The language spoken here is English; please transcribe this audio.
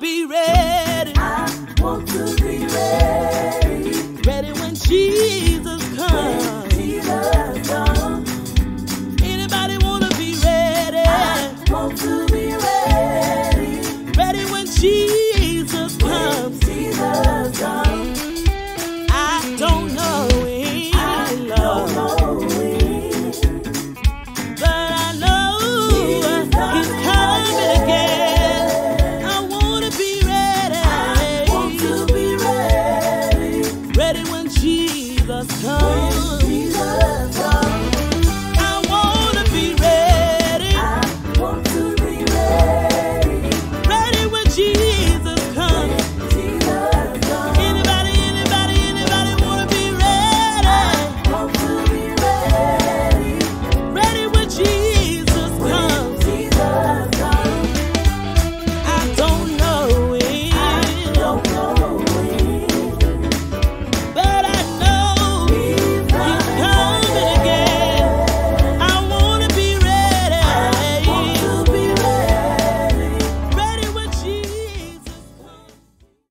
be ready. I want to be ready. Ready when she just come.